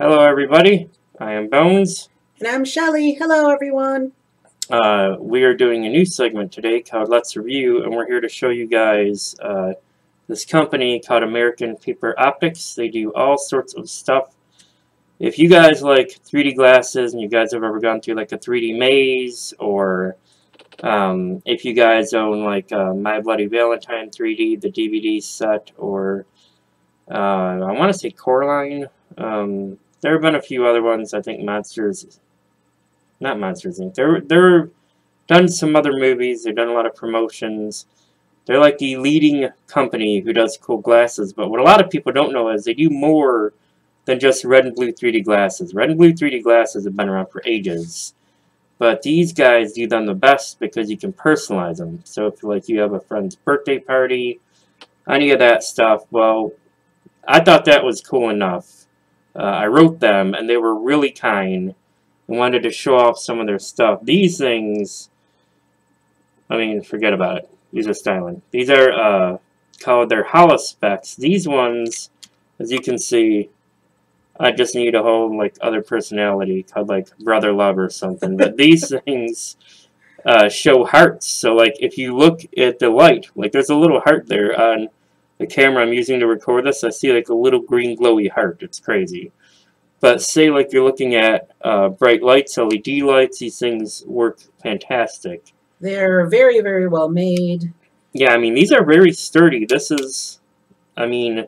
Hello, everybody. I am Bones. And I'm Shelly. Hello, everyone. Uh, we are doing a new segment today called Let's Review, and we're here to show you guys uh, this company called American Paper Optics. They do all sorts of stuff. If you guys like 3D glasses and you guys have ever gone through like a 3D maze, or um, if you guys own like uh, My Bloody Valentine 3D, the DVD set, or uh, I want to say Coraline. Um, there have been a few other ones. I think Monsters, not Monsters Inc. They're they're done some other movies. They've done a lot of promotions. They're like the leading company who does cool glasses. But what a lot of people don't know is they do more than just red and blue 3D glasses. Red and blue 3D glasses have been around for ages. But these guys do them the best because you can personalize them. So if like you have a friend's birthday party, any of that stuff, well, I thought that was cool enough. Uh, I wrote them, and they were really kind and wanted to show off some of their stuff. These things, I mean, forget about it. These are styling. These are uh, called their Holospex. These ones, as you can see, I just need a whole like other personality called like Brother Love or something. But these things uh, show hearts. So like if you look at the light, like there's a little heart there on the camera I'm using to record this, I see like a little green glowy heart. It's crazy. But say like you're looking at uh, bright lights, LED lights, these things work fantastic. They're very, very well made. Yeah, I mean, these are very sturdy. This is, I mean,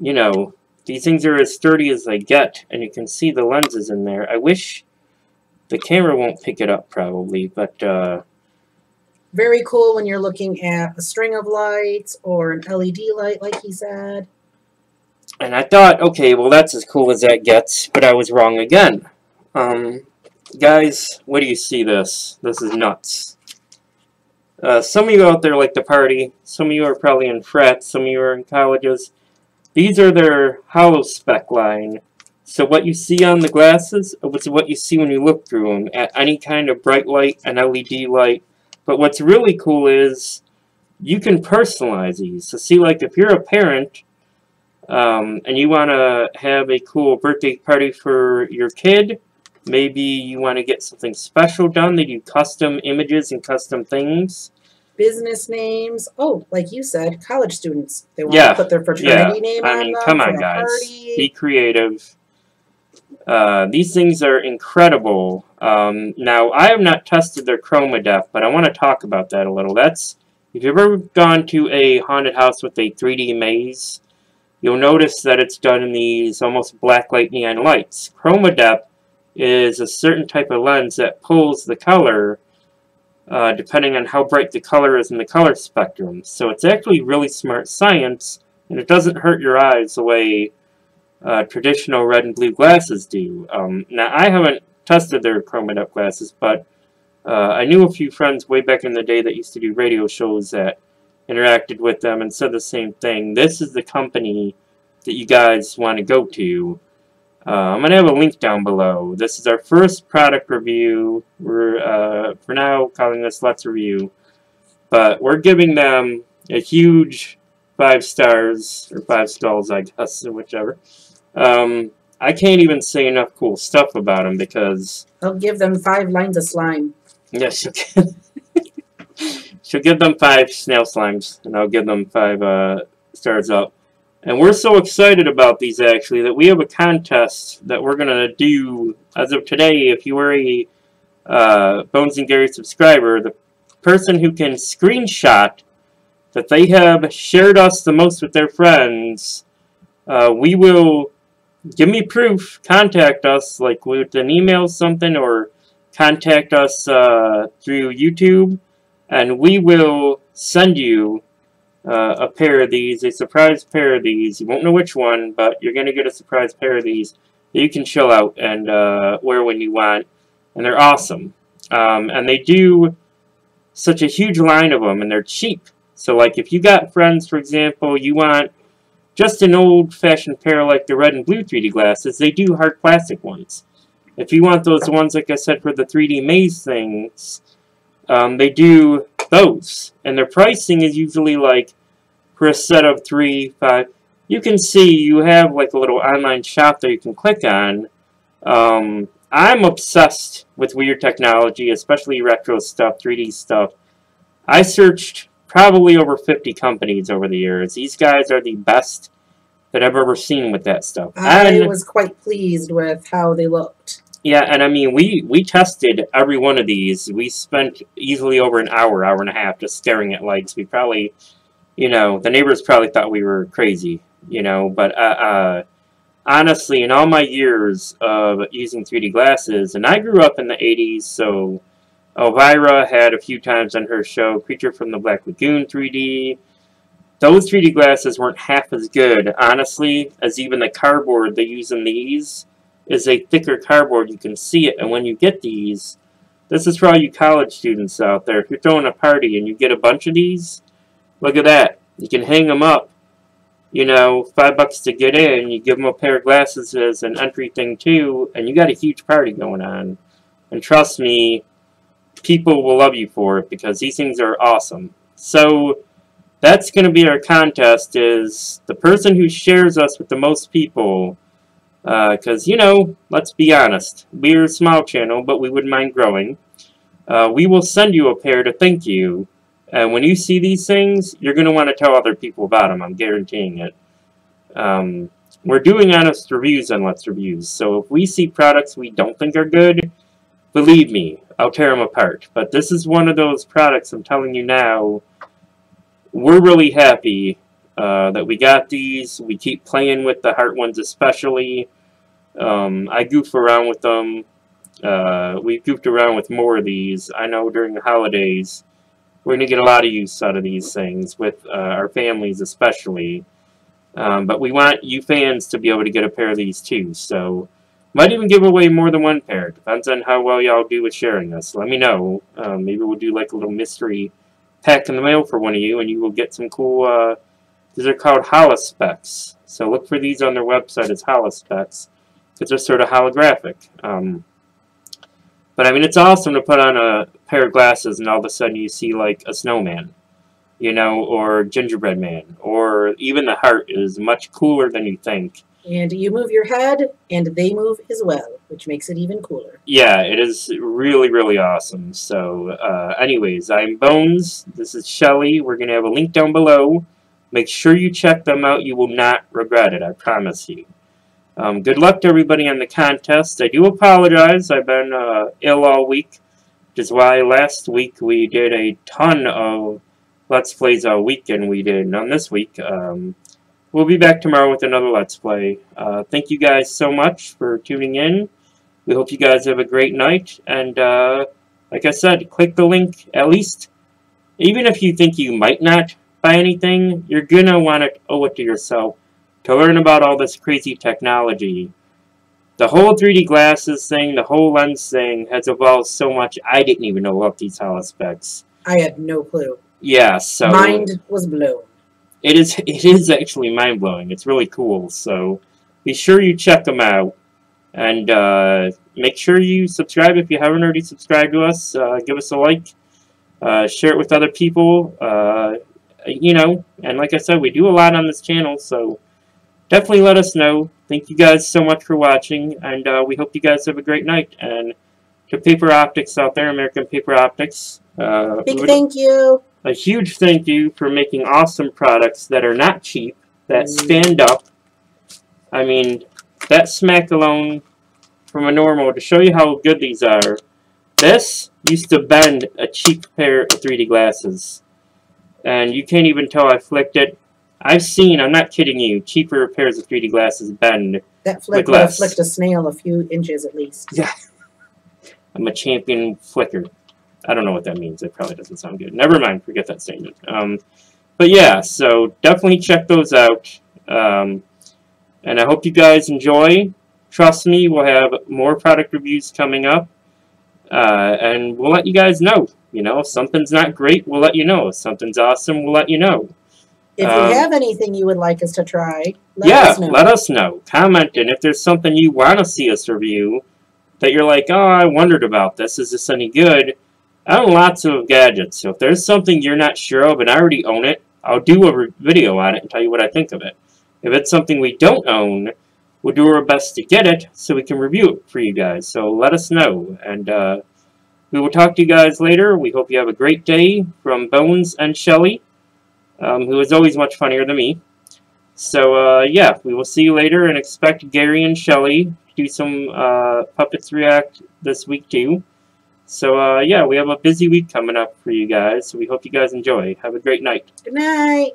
you know, these things are as sturdy as they get, and you can see the lenses in there. I wish the camera won't pick it up probably, but uh, very cool when you're looking at a string of lights or an LED light, like he said. And I thought, okay, well, that's as cool as that gets, but I was wrong again. Um, guys, what do you see this? This is nuts. Uh, some of you out there like to party. Some of you are probably in frats. Some of you are in colleges. These are their hollow spec line. So what you see on the glasses is what you see when you look through them at any kind of bright light, an LED light, but what's really cool is you can personalize these. So see, like, if you're a parent um, and you want to have a cool birthday party for your kid, maybe you want to get something special done. They do custom images and custom things. Business names. Oh, like you said, college students. They want yeah, to put their fraternity yeah. name I on mean, come on, guys. Party. Be creative. Uh, these things are incredible. Um, now, I have not tested their chroma depth, but I want to talk about that a little. That's If you've ever gone to a haunted house with a 3D maze, you'll notice that it's done in these almost blacklight neon lights. Chroma depth is a certain type of lens that pulls the color uh, depending on how bright the color is in the color spectrum. So it's actually really smart science, and it doesn't hurt your eyes the way uh, traditional red and blue glasses do. Um, now, I haven't tested their chroma depth glasses, but uh, I knew a few friends way back in the day that used to do radio shows that interacted with them and said the same thing. This is the company that you guys want to go to. Uh, I'm going to have a link down below. This is our first product review. We're, uh, for now, calling this Let's Review. But we're giving them a huge five stars, or five skulls, I guess, or whichever. Um, I can't even say enough cool stuff about him because... I'll give them five lines of slime. Yes, she'll, she'll give them five snail slimes, and I'll give them five uh, stars up. And we're so excited about these, actually, that we have a contest that we're going to do as of today. If you are a uh, Bones and Gary subscriber, the person who can screenshot that they have shared us the most with their friends, uh, we will give me proof, contact us, like with an email something, or contact us uh, through YouTube, and we will send you uh, a pair of these, a surprise pair of these. You won't know which one, but you're going to get a surprise pair of these that you can chill out and uh, wear when you want. And they're awesome. Um, and they do such a huge line of them, and they're cheap. So, like, if you got friends, for example, you want just an old-fashioned pair like the red and blue 3D glasses, they do hard plastic ones. If you want those ones, like I said, for the 3D maze things, um, they do those. And their pricing is usually like, for a set of three, five, you can see you have like a little online shop that you can click on. Um, I'm obsessed with weird technology, especially retro stuff, 3D stuff. I searched probably over 50 companies over the years. These guys are the best that I've ever seen with that stuff. I And- was quite pleased with how they looked. yeah, and I mean, we, we tested every one of these. We spent easily over an hour, hour and a half just staring at lights. We probably, you know, the neighbors probably thought we were crazy, you know, but uh, uh, honestly, in all my years of using 3D glasses, and I grew up in the 80s, so Elvira had a few times on her show Creature from the Black Lagoon 3D. Those 3D glasses weren't half as good, honestly, as even the cardboard they use in these is a thicker cardboard. You can see it, and when you get these, this is for all you college students out there. If you're throwing a party and you get a bunch of these, look at that. You can hang them up. You know, five bucks to get in. You give them a pair of glasses as an entry thing too, and you got a huge party going on. And trust me, people will love you for it because these things are awesome. So that's going to be our contest is the person who shares us with the most people because, you know, let's be honest, we're a small channel, but we wouldn't mind growing. Uh, we will send you a pair to thank you. And when you see these things, you're going to want to tell other people about them. I'm guaranteeing it. Um, we're doing honest reviews on Let's Reviews. So if we see products we don't think are good, believe me, I'll tear them apart. But this is one of those products, I'm telling you now, we're really happy uh, that we got these. We keep playing with the heart ones especially. Um, I goof around with them. Uh, we goofed around with more of these. I know during the holidays, we're going to get a lot of use out of these things with uh, our families especially. Um, but we want you fans to be able to get a pair of these too. So, might even give away more than one pair. Depends on how well y'all do with sharing this. Let me know. Um, maybe we'll do like a little mystery pack in the mail for one of you, and you will get some cool. Uh, these are called holospex. So look for these on their website as holospex because they're sort of holographic. Um, but I mean, it's awesome to put on a pair of glasses and all of a sudden you see like a snowman, you know, or gingerbread man, or even the heart is much cooler than you think. And you move your head, and they move as well, which makes it even cooler. Yeah, it is really, really awesome. So, uh, anyways, I'm Bones. This is Shelly. We're going to have a link down below. Make sure you check them out. You will not regret it, I promise you. Um, good luck to everybody on the contest. I do apologize. I've been uh, ill all week, which is why last week we did a ton of Let's Plays all weekend. We did none this week. Um, we'll be back tomorrow with another Let's Play. Uh, thank you guys so much for tuning in. We hope you guys have a great night. And uh, like I said, click the link at least. Even if you think you might not buy anything, you're going to want to owe it to yourself to learn about all this crazy technology. The whole 3D glasses thing, the whole lens thing has evolved so much I didn't even know about these holospex. I had no clue. Yeah, so Mind was blown. It is it is actually mind blowing. It's really cool. So be sure you check them out, and uh, make sure you subscribe if you haven't already subscribed to us. Uh, give us a like, uh, share it with other people. Uh, you know, and like I said, we do a lot on this channel, so definitely let us know. Thank you guys so much for watching, and uh, we hope you guys have a great night. And to Paper Optics out there, American Paper Optics. Uh, Big thank you. A huge thank you for making awesome products that are not cheap, that Mm. stand up. I mean, that smack alone from a normal to show you how good these are. This used to bend a cheap pair of 3D glasses. And you can't even tell I flicked it. I've seen, I'm not kidding you, cheaper pairs of 3D glasses bend. That flick would have flicked a snail a few inches at least. Yeah. I'm a champion flicker. I don't know what that means. It probably doesn't sound good. Never mind. Forget that statement. Um, but yeah, so definitely check those out. Um, and I hope you guys enjoy. Trust me, we'll have more product reviews coming up. Uh, and we'll let you guys know. You know, if something's not great, we'll let you know. If something's awesome, we'll let you know. If Um, you have anything you would like us to try, let yeah, us know. let us know. Comment, and if there's something you want to see us review that you're like, oh, I wondered about this. Is this any good? I own lots of gadgets, so if there's something you're not sure of and I already own it, I'll do a video on it and tell you what I think of it. If it's something we don't own, we'll do our best to get it so we can review it for you guys. So let us know. And uh, we will talk to you guys later. We hope you have a great day from Bones and Shelly, um, who is always much funnier than me. So, uh, yeah, we will see you later and expect Gary and Shelly to do some uh, Puppets React this week too. So, uh, yeah, we have a busy week coming up for you guys, so we hope you guys enjoy. Have a great night. Good night.